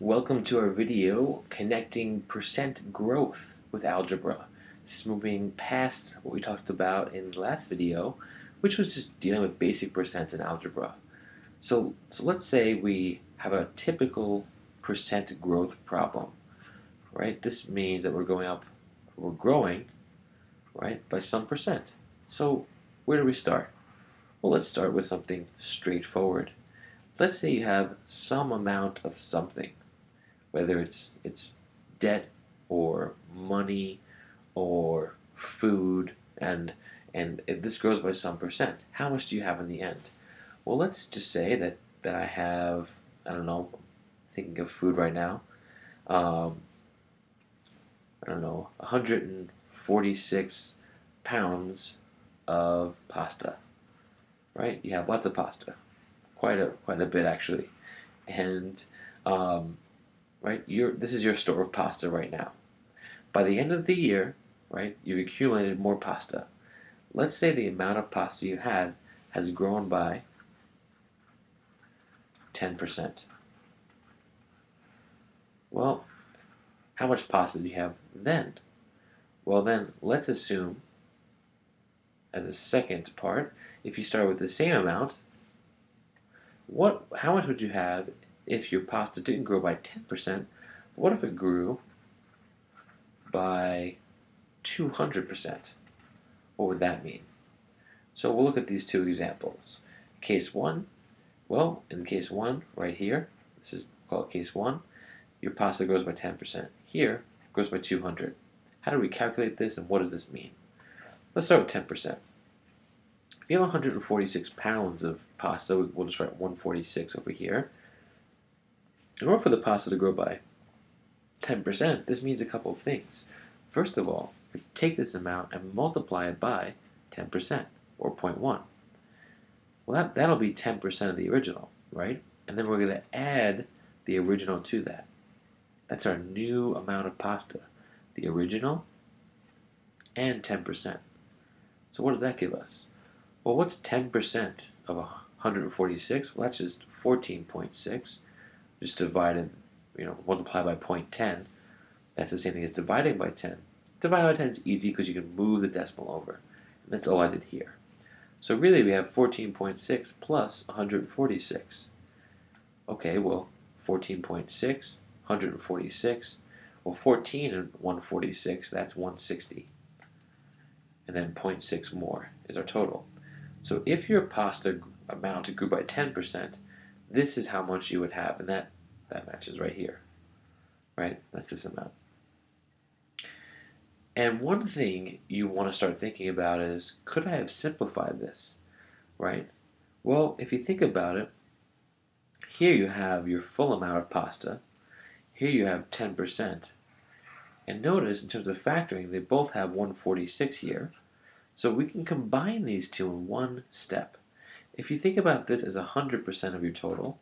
Welcome to our video connecting percent growth with algebra. This is moving past what we talked about in the last video, which was just dealing with basic percent in algebra. So, so let's say we have a typical percent growth problem, right? This means that we're going up, we're growing, right, by some percent. So where do we start? Well, let's start with something straightforward. Let's say you have some amount of something whether it's it's debt or money or food and and this grows by some percent. How much do you have in the end? Well, let's just say that that I have I don't know, thinking of food right now. Um, I don't know, 146 pounds of pasta. Right? You have lots of pasta, quite a quite a bit actually, and um, right? You're, this is your store of pasta right now. By the end of the year, right, you've accumulated more pasta. Let's say the amount of pasta you had has grown by 10%. Well, how much pasta do you have then? Well, then let's assume as a second part, if you start with the same amount, what how much would you have if your pasta didn't grow by 10%, what if it grew by 200%? What would that mean? So we'll look at these two examples. Case 1, well, in case 1, right here, this is called case 1, your pasta grows by 10%. Here, it grows by 200. How do we calculate this and what does this mean? Let's start with 10%. If you have 146 pounds of pasta, we'll just write 146 over here. In order for the pasta to grow by 10%, this means a couple of things. First of all, if you take this amount and multiply it by 10%, or 0.1, well, that, that'll be 10% of the original, right? And then we're going to add the original to that. That's our new amount of pasta. The original and 10%. So what does that give us? Well, what's 10% of 146? Well, that's just 14.6 just divided, you know, multiply by 0.10. That's the same thing as dividing by 10. Dividing by 10 is easy because you can move the decimal over. And that's all I did here. So really we have 14.6 plus 146. Okay, well, 14.6, 146. Well, 14 and 146, that's 160. And then 0.6 more is our total. So if your pasta amount grew by 10%, this is how much you would have, and that, that matches right here, right? That's this amount. And one thing you want to start thinking about is, could I have simplified this, right? Well, if you think about it, here you have your full amount of pasta, here you have 10%, and notice in terms of factoring, they both have 146 here, so we can combine these two in one step. If you think about this as 100% of your total,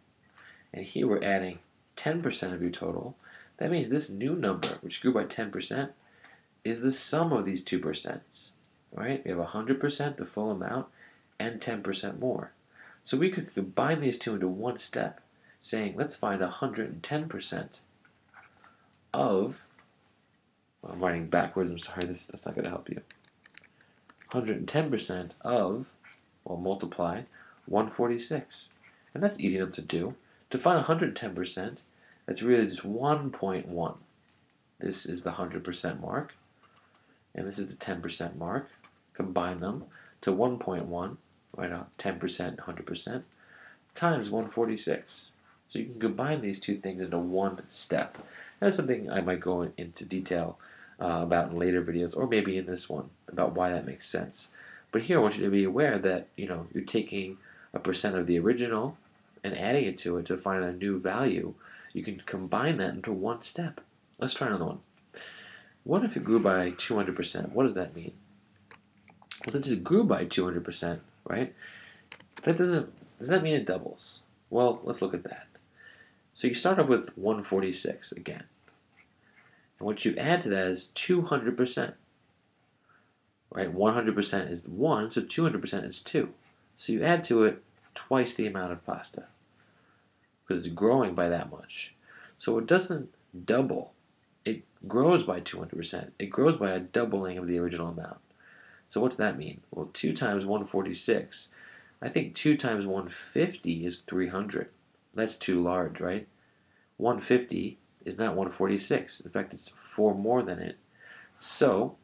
and here we're adding 10% of your total, that means this new number, which grew by 10%, is the sum of these two percents. Right? We have 100%, the full amount, and 10% more. So we could combine these two into one step, saying let's find 110% of, well, I'm writing backwards, I'm sorry, this, that's not going to help you. 110% of, well, multiply 146. And that's easy enough to do. To find 110%, that's really just 1.1. This is the 100% mark, and this is the 10% mark. Combine them to 1.1, right out 10%, 100%, times 146. So you can combine these two things into one step. That's something I might go into detail uh, about in later videos, or maybe in this one, about why that makes sense. But here I want you to be aware that you know you're taking a percent of the original and adding it to it to find a new value, you can combine that into one step. Let's try another one. What if it grew by 200%? What does that mean? Well, since it grew by 200%, right, that doesn't, does that mean it doubles? Well, let's look at that. So you start off with 146 again. And what you add to that is 200%. Right? 100% is 1, so 200% is 2. So you add to it twice the amount of pasta because it's growing by that much. So it doesn't double. It grows by 200%. It grows by a doubling of the original amount. So what's that mean? Well, 2 times 146. I think 2 times 150 is 300. That's too large, right? 150 is not 146. In fact, it's 4 more than it. So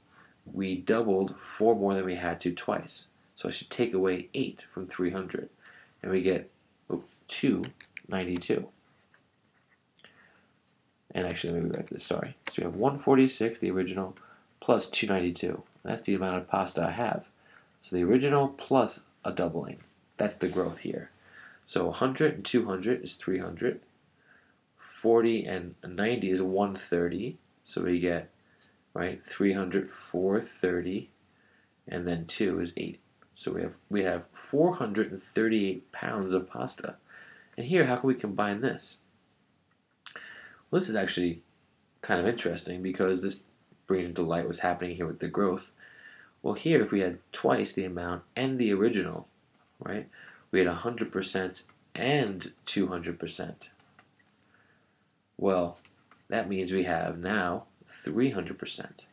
we doubled 4 more than we had to twice. So I should take away 8 from 300. And we get oh, 292. And actually, let me rewrite this, sorry. So we have 146, the original, plus 292. That's the amount of pasta I have. So the original plus a doubling. That's the growth here. So 100 and 200 is 300. 40 and 90 is 130. So we get, right, 300, 430, and then 2 is 80. So we have we have 438 pounds of pasta. And here, how can we combine this? Well, this is actually kind of interesting because this brings into light what's happening here with the growth. Well, here, if we had twice the amount and the original, right, we had 100% and 200%. Well, that means we have now 300%.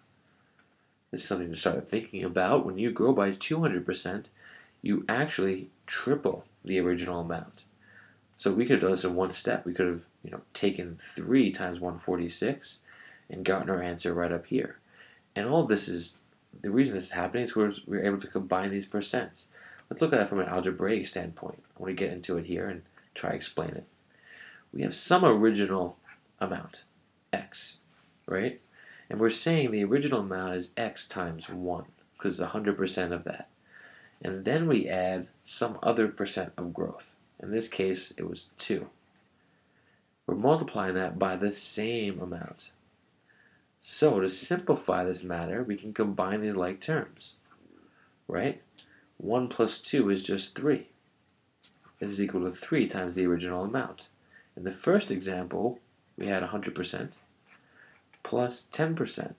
This is something to start thinking about. When you grow by 200%, you actually triple the original amount. So we could have done this in one step. We could have, you know, taken 3 times 146 and gotten our answer right up here. And all this is, the reason this is happening is because we're able to combine these percents. Let's look at that from an algebraic standpoint. I want to get into it here and try explain it. We have some original amount, x, right? And we're saying the original amount is x times 1, because it's 100% of that. And then we add some other percent of growth. In this case, it was 2. We're multiplying that by the same amount. So to simplify this matter, we can combine these like terms, right? 1 plus 2 is just 3. This is equal to 3 times the original amount. In the first example, we had 100% plus 10%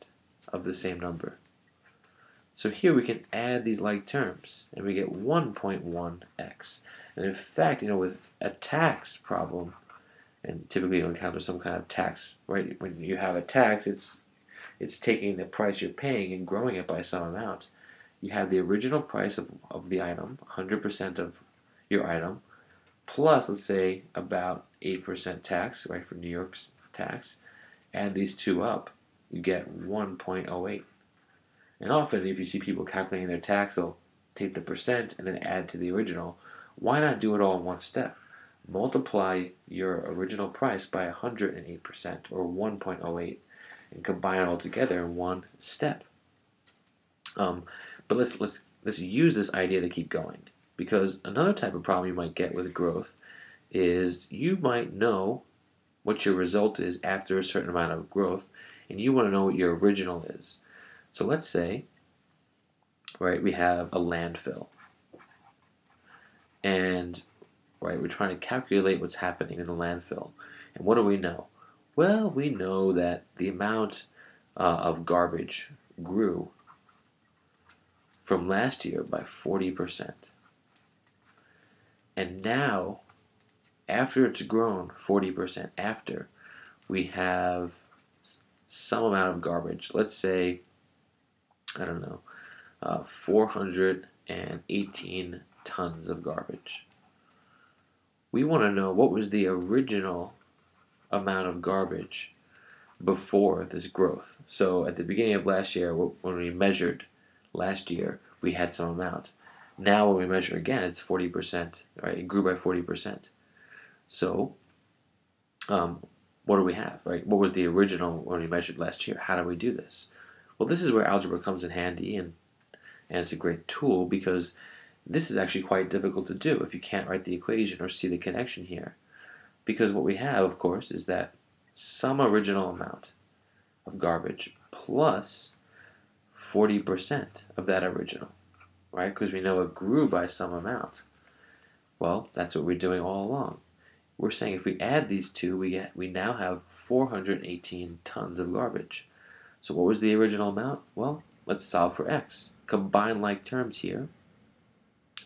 of the same number. So here we can add these like terms, and we get 1.1x. And in fact, you know, with a tax problem, and typically you encounter some kind of tax, right? When you have a tax, it's it's taking the price you're paying and growing it by some amount. You have the original price of, of the item, 100% of your item, plus, let's say, about 8% tax, right, for New York's tax, add these two up, you get 1.08. And often, if you see people calculating their tax, they'll take the percent and then add to the original. Why not do it all in one step? Multiply your original price by 108% or 1.08 and combine it all together in one step. Um, but let's let's let's use this idea to keep going because another type of problem you might get with growth is you might know what your result is after a certain amount of growth, and you want to know what your original is. So let's say, right, we have a landfill, and right, we're trying to calculate what's happening in the landfill. And what do we know? Well, we know that the amount uh, of garbage grew from last year by 40%. And now after it's grown 40% after, we have some amount of garbage. Let's say, I don't know, uh, 418 tons of garbage. We want to know what was the original amount of garbage before this growth. So at the beginning of last year, when we measured last year, we had some amount. Now when we measure again, it's 40%, right? It grew by 40%. So, um, what do we have, right? What was the original when we measured last year? How do we do this? Well, this is where algebra comes in handy, and and it's a great tool because this is actually quite difficult to do if you can't write the equation or see the connection here. Because what we have, of course, is that some original amount of garbage plus 40% of that original, right? Because we know it grew by some amount. Well, that's what we're doing all along we're saying if we add these two, we get we now have 418 tons of garbage. So what was the original amount? Well, let's solve for x. Combine like terms here.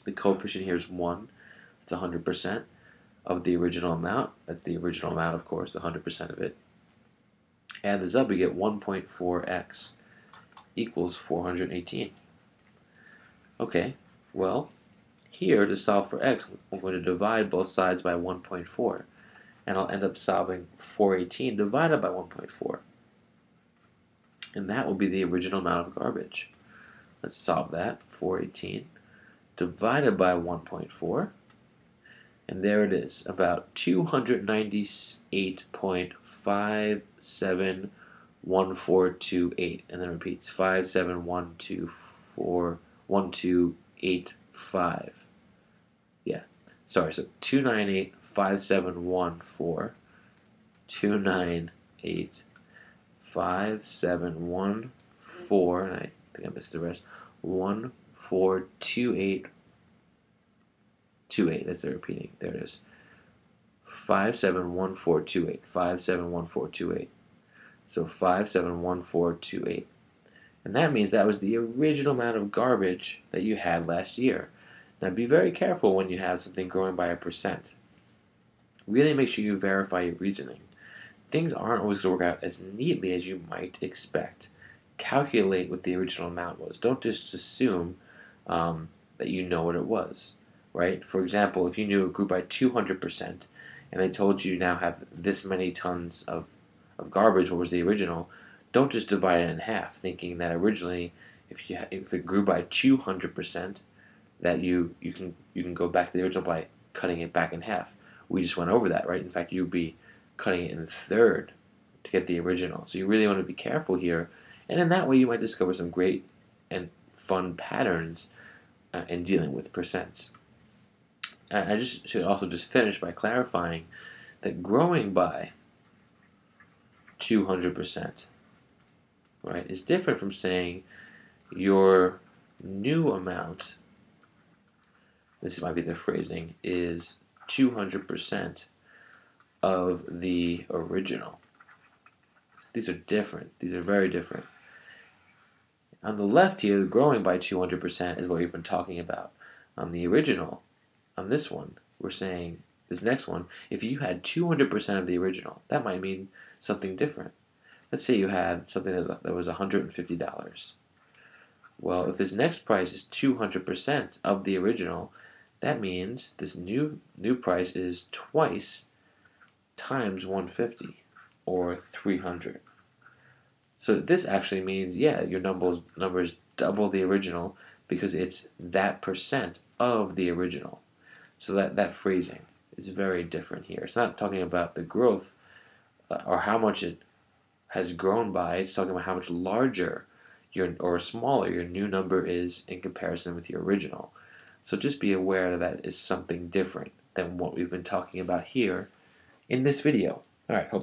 The coefficient here is 1. It's 100%. of the original amount. That's the original amount, of course, the 100% of it. Add this up, we get 1.4x equals 418. Okay, well, here to solve for x, I'm going to divide both sides by 1.4. And I'll end up solving 418 divided by 1.4. And that will be the original amount of garbage. Let's solve that. 418 divided by 1.4. And there it is, about 298.571428. And then repeats 57124128.5. Yeah, sorry, so 298.5714. 298.5714. And I think I missed the rest. 1428 two eight. That's the repeating. There it is. Five seven one four two eight. Five seven one four two eight. So five seven one four two eight. And that means that was the original amount of garbage that you had last year. Now be very careful when you have something growing by a percent. Really make sure you verify your reasoning. Things aren't always going to work out as neatly as you might expect. Calculate what the original amount was. Don't just assume um, that you know what it was right? For example, if you knew it grew by 200% and they told you now have this many tons of, of garbage, what was the original, don't just divide it in half, thinking that originally, if you if it grew by 200%, that you you can you can go back to the original by cutting it back in half. We just went over that, right? In fact, you'd be cutting it in third to get the original. So you really want to be careful here, and in that way, you might discover some great and fun patterns uh, in dealing with percents. I just should also just finish by clarifying that growing by 200% right is different from saying your new amount this might be the phrasing is 200% of the original these are different these are very different on the left here growing by 200% is what we've been talking about on the original on this one, we're saying, this next one, if you had 200% of the original, that might mean something different. Let's say you had something that was $150. Well, if this next price is 200% of the original, that means this new new price is twice times 150 or 300. So this actually means, yeah, your numbers numbers double the original because it's that percent of the original. So that, that phrasing is very different here. It's not talking about the growth uh, or how much it has grown by. It's talking about how much larger your or smaller your new number is in comparison with your original. So just be aware that that is something different than what we've been talking about here in this video. All right, hope